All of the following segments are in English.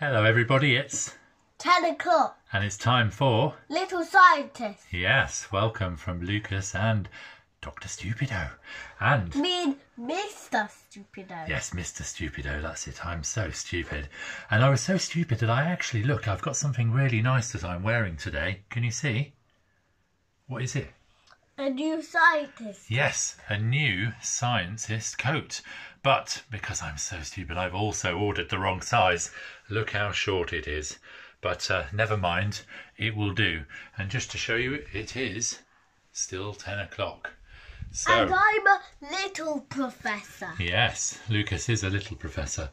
Hello, everybody. It's 10 o'clock. and it's time for Little scientist. yes. Welcome from Lucas and Doctor Stupido, and Mean Mr. Stupido. yes, Mister Stupido. That's it. I'm so stupid, and I was so stupid that I actually look. I've got something really nice that I'm wearing today. Can you see? What is it? A new scientist. Yes, a new scientist coat. But because I'm so stupid, I've also ordered the wrong size. Look how short it is. But uh, never mind, it will do. And just to show you, it is still 10 o'clock. And I'm a little professor. yes, Lucas is a little professor.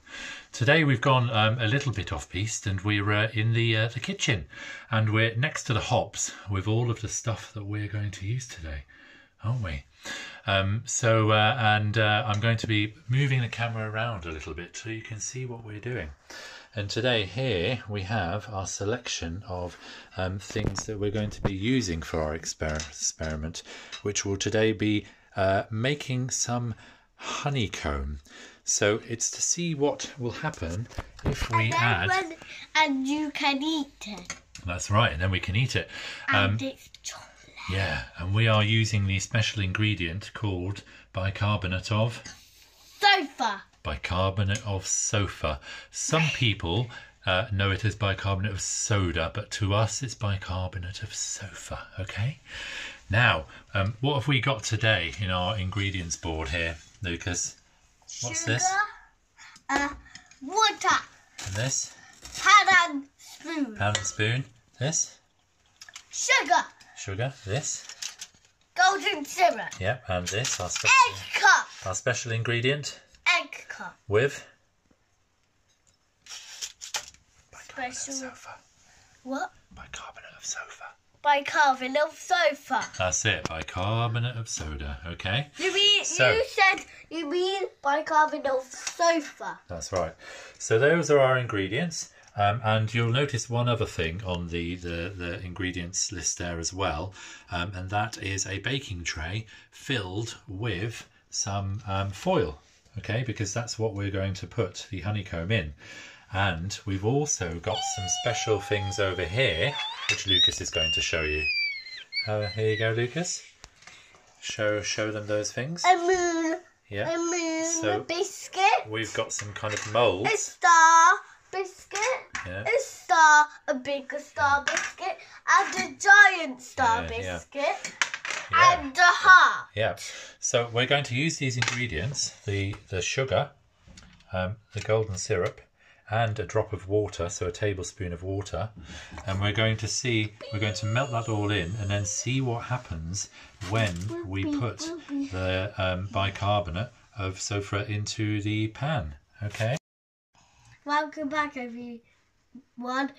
Today we've gone um, a little bit off piste and we're uh, in the, uh, the kitchen. And we're next to the hops with all of the stuff that we're going to use today, aren't we? Um, so, uh, and uh, I'm going to be moving the camera around a little bit so you can see what we're doing. And today, here we have our selection of um, things that we're going to be using for our exper- experiment, which will today be uh, making some honeycomb. So, it's to see what will happen if we And, add. when, and you can eat it. That's right, and then we can eat it. Um, And it's chocolate. Yeah, and we are using the special ingredient called bicarbonate of Sofa. bicarbonate of sofa. Some people uh, know it as bicarbonate of soda, but to us it's bicarbonate of sofa. Okay. Now, um, what have we got today in our ingredients board here, Lucas? What's Sugar. this? Uh, water. And this? And spoon. And spoon. This? Sugar. Sugar. This? Golden syrup. Yep. And this? Our Egg cup. our special ingredient Egg cup. with bicarbonate of sofa. What? Bicarbonate of sofa. Bicarbonate of sofa. That's it. Bicarbonate of soda. Okay. You mean So- you said you mean bicarbonate of sofa? That's right. So those are our ingredients. Um, and you'll notice one other thing on the, the, the ingredients list there as well, um, and that is a baking tray filled with some um, foil, okay, because that's what we're going to put the honeycomb in. And we've also got some special things over here, which Lucas is going to show you. Uh, here you go, Lucas. Show show them those things. A moon, Yeah. a moon, So- a biscuit, We've got some kind of a star biscuit, Yeah. a star, a bigger star biscuit, and a giant star Yeah, biscuit, Yeah. and a heart. Yeah. So we're going to use these ingredients: the the sugar, um, the golden syrup, and a drop of water, so a tablespoon of water, and we're going to see we're going to melt that all in, and then see what happens when we put the um, bicarbonate of sofa into the pan. Okay. Welcome back, everyone.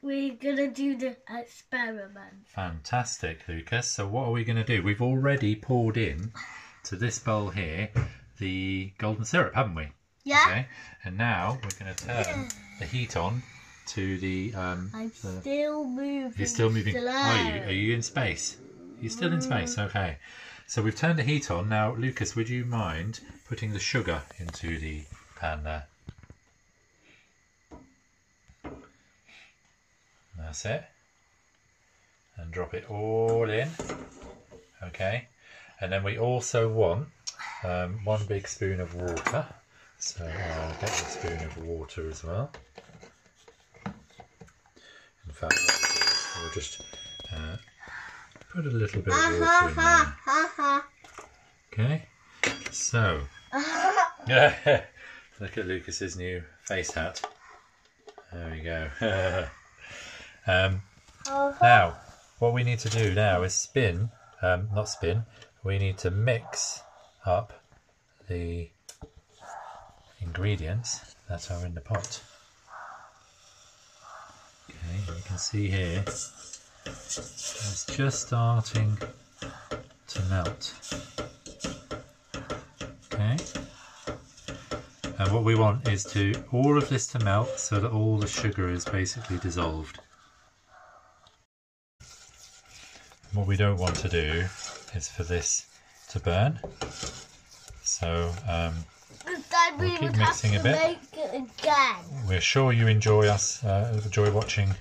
We're gonna do the experiment. Fantastic, Lucas. So what are we going to do? We've already poured in to this bowl here the golden syrup, haven't we? Yeah, Okay, and now we're going to turn the heat on to the. Um, I'm the still moving. you're still moving. slow. Are you? Are you in space? You're still in space. Okay. So we've turned the heat on. Now, Lucas, would you mind putting the sugar into the pan there? That's it. And drop it all in. Okay. And then we also want um, one big spoon of water. So I'll get the spoon of water as well. In fact, we'll just uh, put a little bit of water in there. ha ha. Okay. So, look at Lucas's new face hat. There we go. um, ha. now, what we need to do now is spin, um, not spin, we need to mix up the ingredients that are in the pot. Okay, you can see here it's just starting to melt. Okay. And what we want is to all of this to melt so that all the sugar is basically dissolved. What we don't want to do is for this to burn. So um, we We'll keep mixing a bit. make it again. we're sure you enjoy us, uh, enjoy watching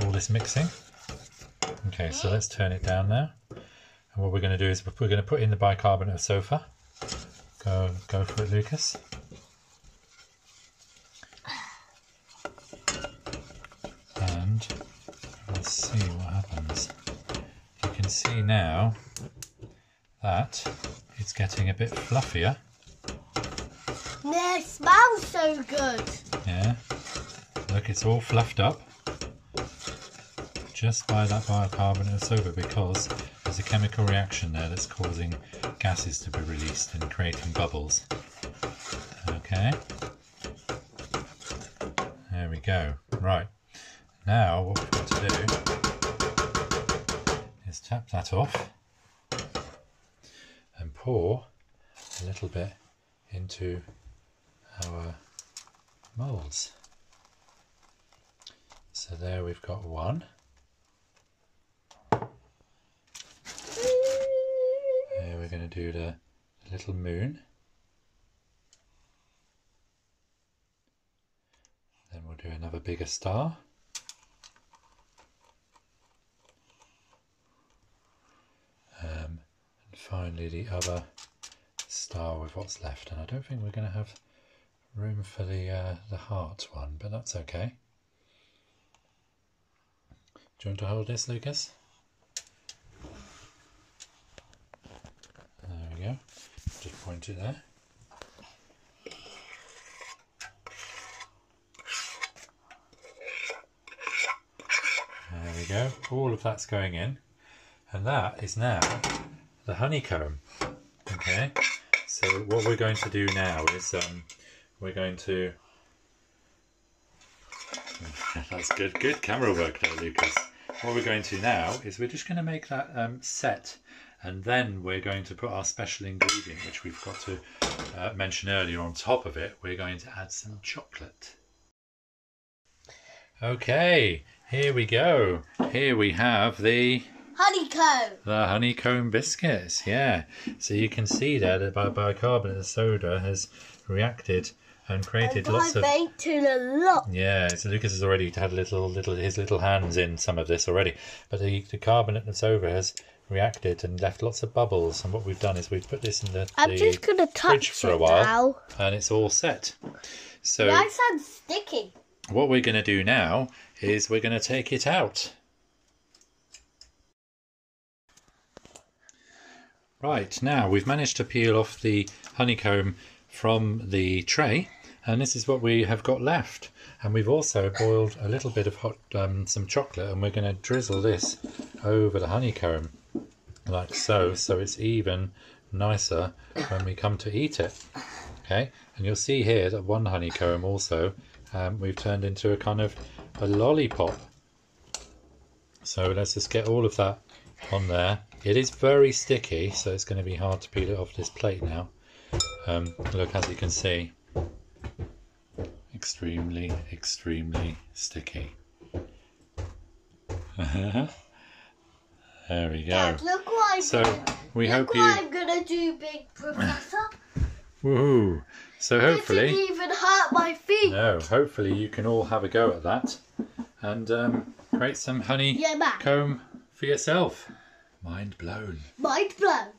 all this mixing. Okay, so let's turn it down now. And what we're going to do is we're going to put in the bicarbonate of soda. Go, go for it, Lucas. And let's see what happens. Can see now that it's getting a bit fluffier. It smells so good. Yeah. Look, it's all fluffed up just by that bicarbonate of soda because there's a chemical reaction there that's causing gases to be released and creating bubbles. Okay. There we go. Right. Now what we've got to do tap that off and pour a little bit into our molds. So there we've got one. There we're going to do the little moon. Then we'll do another bigger star. Um, and finally the other star with what's left. And I don't think we're going to have room for the uh, the heart one, but that's okay. Do you want to hold this, Lucas? There we go. Just point it there. There we go. All of that's going in. And that is now the honeycomb. Okay. So what we're going to do now is um, we're going to that's good good camera work there lucas what we're going to do now is we're just going to make that um, set and then we're going to put our special ingredient which we've got to uh, mention earlier on top of it we're going to add some chocolate okay here we go here we have the Honeycomb. the honeycomb biscuits yeah so you can see there that bi- bicarbonate of soda has reacted and created lots of in a lot. yeah, so Lucas has already had little little his little hands in some of this already. But the, the carbonate of soda has reacted and left lots of bubbles. And what we've done is we've put this in the, I'm the just gonna fridge touch for a it while, now. and it's all set. So Nice and sticky. what we're going to do now is we're going to take it out. Right, now we've managed to peel off the honeycomb from the tray and this is what we have got left. And we've also boiled a little bit of hot, um, some chocolate and we're going to drizzle this over the honeycomb like so, so it's even nicer when we come to eat it. Okay, and you'll see here that one honeycomb also um, we've turned into a kind of a lollipop. So let's just get all of that on there. It is very sticky, so it's going to be hard to peel it off this plate now. Um, look, as you can see, extremely, extremely sticky. there we go. Dad, look what I'm So gonna, we hope you. I'm gonna do, Big Professor. Woohoo! So It hopefully. didn't even hurt my feet. No, hopefully you can all have a go at that and um, create some honeycomb Yeah, man. for yourself. Mind blown. Mind blown.